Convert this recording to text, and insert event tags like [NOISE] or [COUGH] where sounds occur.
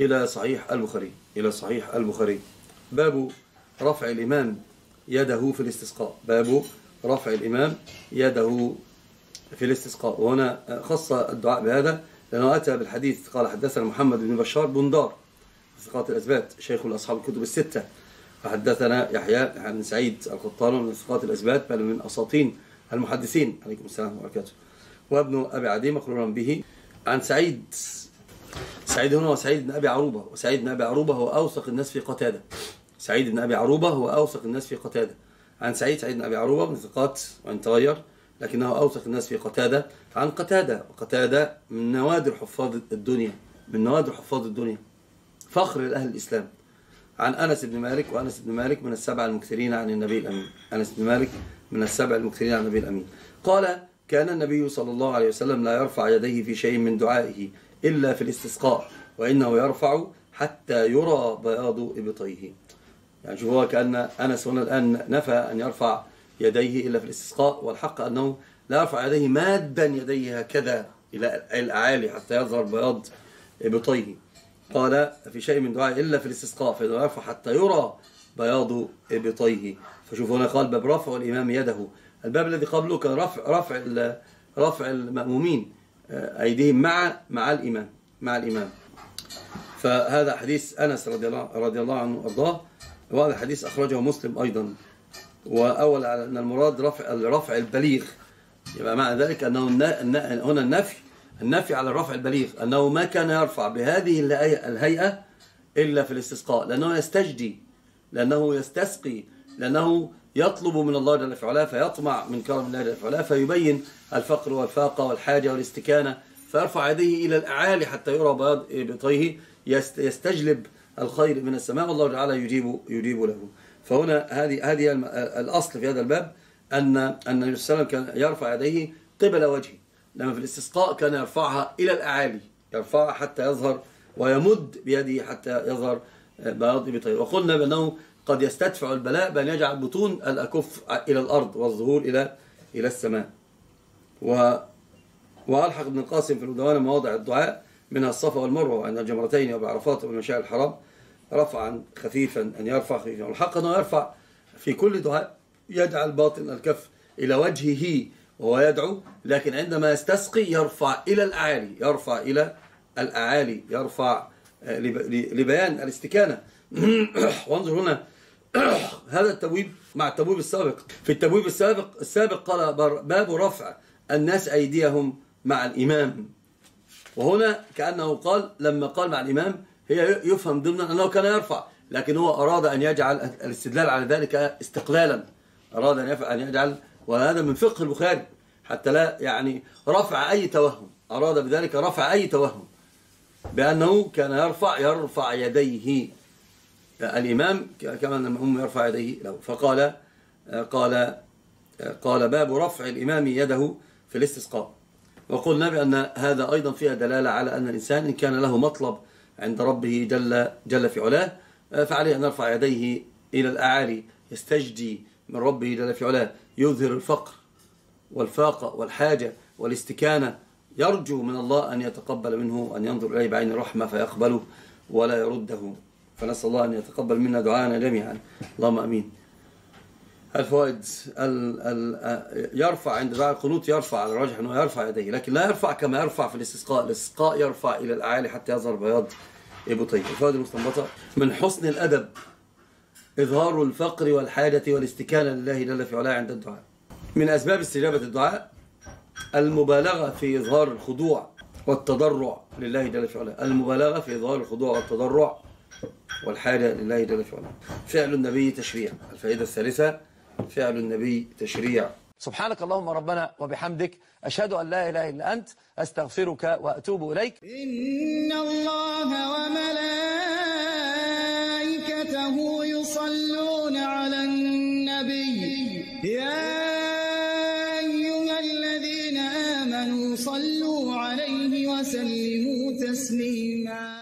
إلى صحيح البخاري إلى صحيح البخاري. باب رفع الإمام يده في الاستسقاء. باب رفع الإمام يده في الاستسقاء. وهنا خص الدعاء بهذا لأنه أتى بالحديث قال حدثنا محمد بن بشار بندار ثقات الأثبات شيخ الأصحاب الكتب الستة. فحدثنا يحيى عن سعيد القطان من ثقات الأثبات بل من أساطين المحدثين. عليكم السلام وبركاته. وابن أبي عدي مقرورا به عن سعيد. سعيد هنا وسعيد بن أبي عروبة. وسعيد بن أبي عروبة هو أوثق الناس في قتادة. سعيد بن أبي عروبة هو أوثق الناس في قتادة. عن سعيد سعيد بن أبي عروبة من ثقات وإن تغير لكنه أوثق الناس في قتادة. عن قتادة وقتادة من نوادر حفاظ الدنيا من نوادر حفاظ الدنيا. فخر لأهل الإسلام. عن أنس بن مالك وأنس بن مالك من السبع المكثرين عن النبي الأمين. أنس بن مالك من السبع المكثرين عن النبي الأمين. قال كان النبي صلى الله عليه وسلم لا يرفع يديه في شيء من دعائه. إلا في الاستسقاء وإنه يرفع حتى يرى بياض إبطيه. يعني شوف هو كأن أنس هنا الآن نفى أن يرفع يديه إلا في الاستسقاء والحق أنه لا يرفع يديه مادا يديه هكذا إلى الأعالي حتى يظهر بياض إبطيه. قال في شيء من دعائه إلا في الاستسقاء فإنه يرفع حتى يرى بياض إبطيه. فشوف هنا قال باب رفع الإمام يده. الباب الذي قبله كان رفع رفع رفع المأمومين. أيديهم مع مع الإمام مع الإمام. فهذا حديث أنس رضي الله رضي الله عنه وأرضاه وهذا الحديث أخرجه مسلم أيضا. وأول على أن المراد رفع الرفع البليغ. يبقى معنى ذلك أنه هنا النفي النفي على الرفع البليغ. أنه ما كان يرفع بهذه الهيئة إلا في الاستسقاء. لأنه يستجدي لأنه يستسقي لأنه يطلب من الله جل في علاه فيطمع من كرم الله جل في علاه فيبين الفقر والفاقة والحاجة والاستكانة فيرفع يديه إلى الأعالي حتى يرى بياض إبطيه يستجلب الخير من السماء والله تعالى يجيب يجيب له. فهنا هذه هذه الأصل في هذا الباب أن النبي صلى الله عليه وسلم كان يرفع يديه قبل وجهه لما في الاستسقاء كان يرفعها إلى الأعالي يرفعها حتى يظهر ويمد بيده حتى يظهر بياض إبطيه وقلنا بأنه قد يستدفع البلاء بأن يجعل بطون الأكف إلى الأرض والظهور إلى إلى السماء. و وألحق ابن القاسم في الدوان مواضع الدعاء منها الصفا والمروة وأن الجمرتين وبعرفات والمشاعر الحرام رفعا خفيفا أن يرفع خفيفا. والحق أنه يرفع في كل دعاء يجعل باطن الكف إلى وجهه وهو يدعو لكن عندما يستسقي يرفع إلى الأعالي يرفع إلى الأعالي يرفع لبيان الاستكانة. [COUGHS] وانظر هنا [COUGHS] هذا التبويب مع التبويب السابق. في التبويب السابق السابق قال باب رفع الناس أيديهم مع الإمام. وهنا كأنه قال لما قال مع الإمام هي يفهم ضمن أنه كان يرفع لكن هو أراد أن يجعل الاستدلال على ذلك استقلالا. أراد أن أن يجعل وهذا من فقه البخاري حتى لا يعني رفع أي توهم. أراد بذلك رفع أي توهم. بأنه كان يرفع يرفع يديه. الإمام كما المأموم يرفع يديه له. فقال قال قال باب رفع الإمام يده في الاستسقاء. وقلنا بأن هذا أيضا فيها دلالة على أن الإنسان إن كان له مطلب عند ربه جل, جل في علاه فعليه أن يرفع يديه إلى الأعالي يستجدي من ربه جل في علاه. يظهر الفقر والفاقة والحاجة والاستكانة. يرجو من الله أن يتقبل منه أن ينظر إليه بعين الرحمة فيقبله ولا يرده. فنسأل الله أن يتقبل منا دعاءنا جميعا. اللهم أمين. الفوائد ال ال يرفع عند دعاء القنوت يرفع على الراجح أنه يرفع يديه لكن لا يرفع كما يرفع في الاستسقاء. الاستسقاء يرفع إلى الأعالي حتى يظهر بياض إبطيه الفوائد المستنبطة من حسن الأدب إظهار الفقر والحاجة والاستكانة لله جل في علاه عند الدعاء. من أسباب استجابة الدعاء المبالغة في إظهار الخضوع والتضرع لله جل في علاه. المبالغة في إظهار الخضوع والتضرع والحاجة لله جل في علاه. فعل النبي تشريع الفائدة الثالثة فعل النبي تشريع. سبحانك اللهم ربنا وبحمدك أشهد أن لا إله إلا أنت أستغفرك وأتوب إليك. إن الله وملائكته يصلون على النبي. يا أيها الذين آمنوا صلوا عليه وسلموا تسليما.